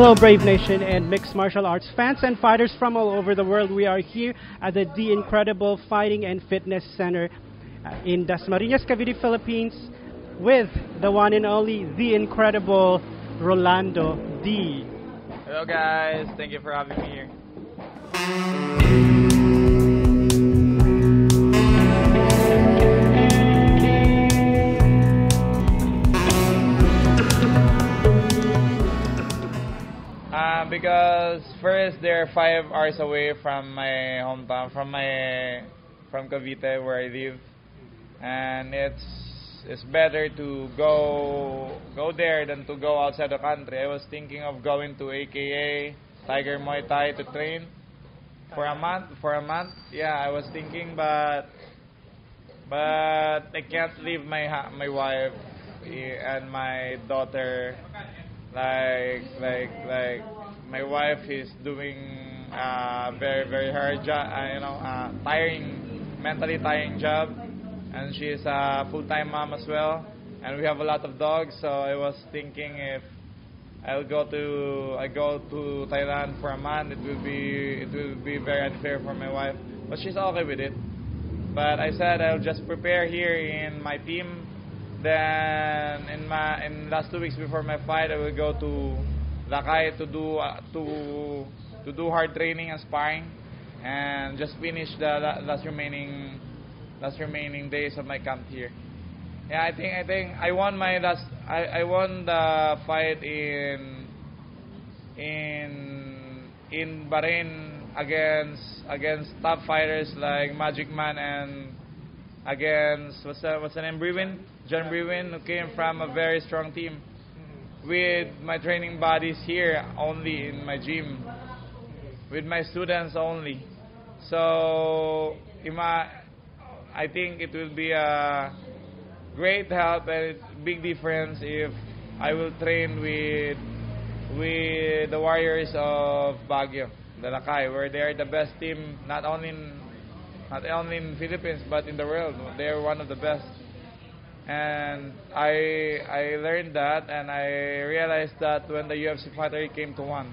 Hello, Brave Nation and mixed martial arts fans and fighters from all over the world. We are here at the Dy Incredible Fighting and Fitness Center uh, in Dasmariñas, Cavite, Philippines, with the one and only Dy Incredible Rolando Dy. Hello, guys. Thank you for having me here. Because first they're five hours away from my hometown, from my from Cavite where I live, and it's it's better to go go there than to go outside the country. I was thinking of going to AKA Tiger Muay Thai to train for a month. For a month, yeah, I was thinking, but but I can't leave my my wife eh, and my daughter like like like my wife is doing a very very hard job uh, you know uh, tiring mentally tiring job. And she is a full-time mom as well. And we have a lot of dogs so I was thinking if I'll go to I go to Thailand for a month it will be it will be very unfair for my wife. But she's okay with it. But I said I'll just prepare here in my team. Then in my in last two weeks before my fight, I will go to Lakay to do uh, to to do hard training and sparring, and just finish the last remaining last remaining days of my camp here. Yeah, I think I think I won my last I, I won the fight in in in Bahrain against against top fighters like Magic Man and against what's the, what's the name Brewin John Brewin who came from a very strong team with my training buddies here only in my gym with my students only so I think it will be a great help and big difference if I will train with with the Warriors of Baguio, the Lakay, where they are the best team not only in not only in Philippines but in the world. They are one of the best. And I I learned that and I realized that when the UFC fighter came to one.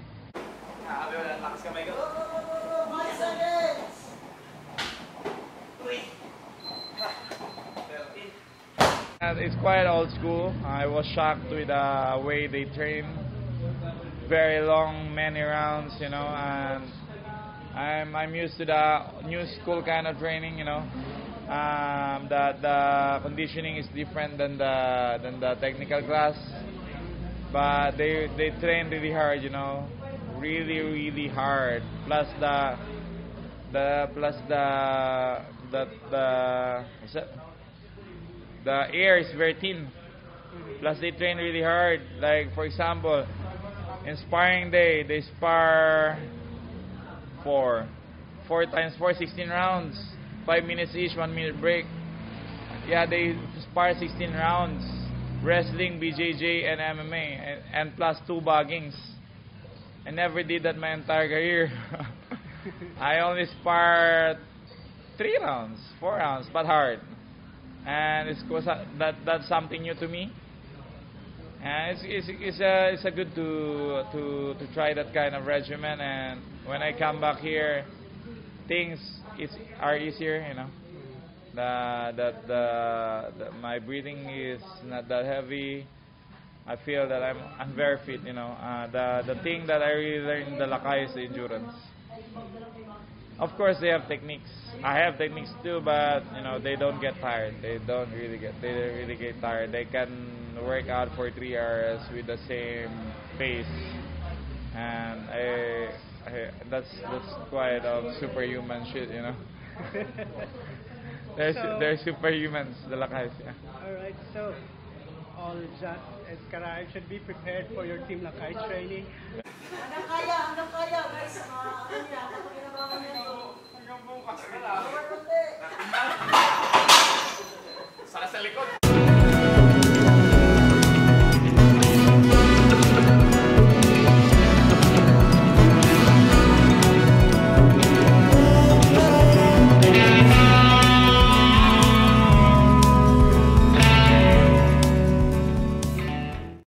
And it's quite old school. I was shocked with the way they train. Very long, many rounds, you know, and I'm I'm used to the new school kind of training, you know. Um, the the conditioning is different than the than the technical class, but they they train really hard, you know, really really hard. Plus the the plus the the the what's that? the air is very thin. Plus they train really hard. Like for example, in sparring day, they spar four, four times four, 16 rounds, five minutes each, one minute break. Yeah, they spar 16 rounds. Wrestling, BJJ, and MMA, and, and plus two baggings. I never did that my entire career. I only spar three rounds, four rounds, but hard and it's cause uh, that that's something new to me. And it's it's it's a it's a good to to to try that kind of regimen. And when I come back here, things is are easier. You know, the that the, my breathing is not that heavy. I feel that I'm I'm very fit. You know, uh, the the thing that I really learned in the Lakay is the endurance. Of course, they have techniques. I have techniques too, but you know they don't get tired. They don't really get. They don't really get tired. They can work out for three hours with the same pace, and I, I that's that's quite of superhuman shit, you know. They're, so, they're superhumans, the Lakas. Yeah. All right, so all Jat Escaray should be prepared for your Team Lakai training. Ano kaya? Ano kaya, guys? Ano kaya? Ano kaya? Ano kaya? Sa likod.